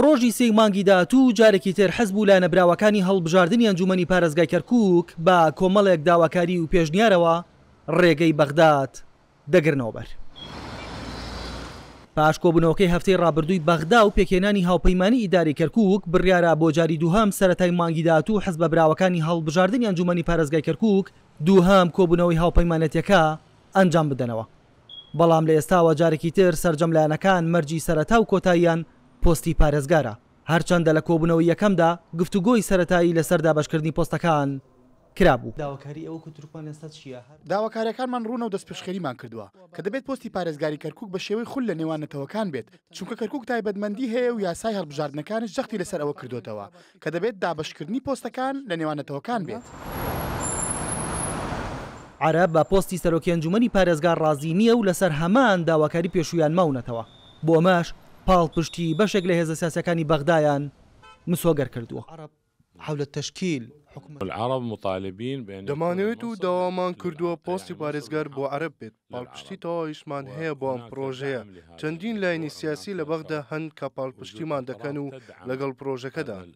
ڕۆژی سێی مانگی داهاتوو جارێکی تر حزب و لایەنە براوەکانی هەڵبژاردنی ئەنجوومەنی پارێزگای کەرکووک بە کۆمەڵێک داواکاری و پێشنیارەوە ڕێگەی بەغداد دەگرنەوە بەر. پاش کۆبوونەوەکەی هەفتەی ڕابردووی بەغدا و پێکهێنانی هاوپەیمانیی ئیدارەی کەرکووک، بڕیارە بۆ جاری دووهەم سەرەتای مانگی داهاتوو حزبە براوەکانی هەڵبژاردنی ئەنجوومەنی پارێزگای کەرکووک دووهەم کۆبوونەوەی هاوپەیمانێتییەکە ئەنجام بدەنەوە. بەڵام لە ئێستاوە جارێکی تر سەرجەم لایەنەکان مەرجی سەرەتا و کۆتاییان پۆستی پارێزگارە، هەرچەندە لە کۆبوونەوەی یەکەمدا گفتوگۆی سەرەتایی لەسەر دابەشکردنی پۆستەکان کرابوو. داواکاری ئێوە کە تورکمان لەسەر چییە؟ داواکارییەکانمان ڕوونە و دەستپێشخەریمان کردووە کە دەبێت پۆستی پارێزگاری کەرکووک بە شێوەی خول لە نێوان نەتەوەکان بێت، چونکە کەرکووک تایبەتمەندی هەیە و یاسای هەڵبژاردنەکانیش جەختی لەسەر ئەوە کردۆتەوە کە دەبێت دابەشکردنی پۆستەکان لە نێوان نەتەوەکان بێت. عەرەب بە پۆستی سەرۆکی ئەنجومەنی پارێزگا ڕازی نییە و لەسەر هەمان داواکاری پێشوویان ماونەتەوە، بۆ ئەمەش پاڵپشتیی بەشێک لە هێزە سیاسییەکانی بەغدایان مسۆگەر کردووە. دەمانەوێت و داوامان کردووە پۆستی پارێزگار بۆ عەرەب بێت. پاڵپشتی تەواویشمان هەیە بۆ ئەم پڕۆژەیە، چەندین لایەنی سیاسی لە بەغدا هەن کە پاڵپشتیمان دەکەن و لەگەڵ پڕۆژەکەدان.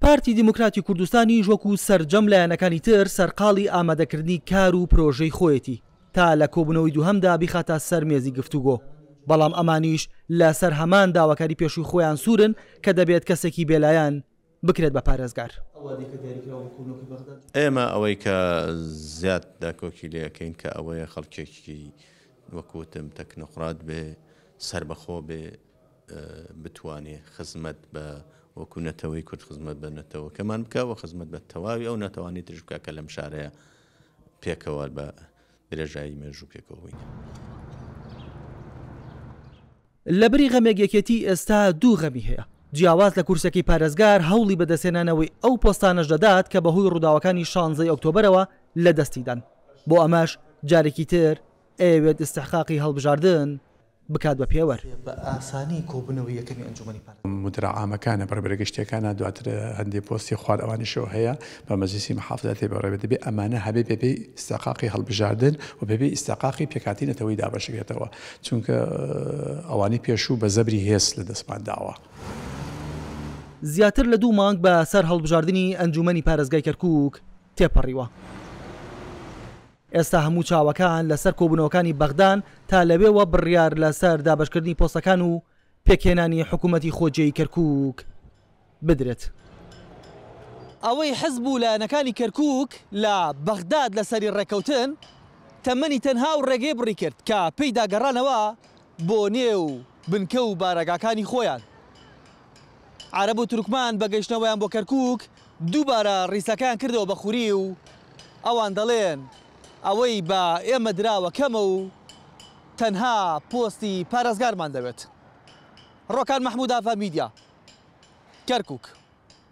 پارتی دیموکراتی کوردستانیش وەکو سەرجەم لایەنەکانی تر سەرقاڵی ئامادەکردنی کار و پرۆژەی خۆیەتی، تا لە کۆبوونەوەی دووهەمدا بیخاتە سەر مێزی گفتوگۆ، بەڵام ئەمانیش لە سەر هەمان داواکاری پێشووی خۆیان سوورن کە دەبێت کەسێکی بێلایەن بکرێت بە پارێزگار. ئێمە ئەوەی کە زیاد داکۆکی لێ ئەکەین کە ئەوەیە خەڵکێکی وەک وتم تەکنۆقرات بێ، سەربەخۆ بێ، بتوانێ خزمەت بە وەکوو نەتەوەی کورد خزمەت بە نەتەوەکەمان بکا و خزمەت بە تەواوی ئەو نەتەوانەی ترش بکا کە لەم شارەیە پێکەوە بە درێژایی مێژوو پێکەوە بووین. لەبری غەمێک یەکێتی ئێستا دوو غەمی هەیە، جیاواز لە کورسیەکەی پارێزگار هەوڵی بەدەستهێنانەوەی ئەو پۆستانەش دەدات کە بەهۆی ڕووداوەکانی شانزە ی ئۆکتۆبەرەوە لەدەستیدان، بۆ ئەمەش جارێکی تر ئەیەوێت ئیستحقاقی هەڵبژاردن. بکات بە پێوەر. بە ئاسانی کۆبوونەوەی یەکەمی ئەنجوومەنی پارلمان. مدرا عامەکانە، بەڕێوەبەرە گشتییەکانە، دواتر هەندێ پۆستی خوار ئەوانیشەوە هەیە بە مەجلیسی محافزە تێپەڕێ، دەبێ ئەمانە هەبێ بە پێی ئیستحقاقی هەڵبژاردن و بە پێی ئیستحقاقی پێکهاتەی نەتەوەی دابەشبکرێتەوە، چونکە ئەوانەی پێشوو بە زەبری هێز لە دەستمان داوە. زیاتر لە دوو مانگ بە سەر هەڵبژاردنی ئەنجوومەنی پارێزگای کەرکووک تێپەڕیوە. ئێستا هەموو چاوەکان لەسەر کۆبوونەوەکانی بەغدان تا لەوێوە بڕیار لەسەر دابەشکردنی پۆستەکان و پێکهێنانی حکوومەتی خۆجێی کەرکووک بدرێت. ئەوەی حزب و لایەنەکانی کەرکووک لە بەغداد لە سەری ڕێککەوتن، تەمەنی تەنها ئەو ڕێگەیە بڕی کرد کە پێیدا گەڕانەوە بۆ نێو بنکە و بارەگاکانی خۆیان. عەرەب و تورکمان بە گەیشتنەوەیان بۆ کەرکووک دووبارە ڕیساکەیان کردەوە بە خوری و ئەوان دەڵێن ئەوەی بە ئێمە دراوە کەمە و تەنها پۆستی پارێزگارمان دەوێت. ڕۆکان مەحموود ئاڤا میدیا، کەرکووک.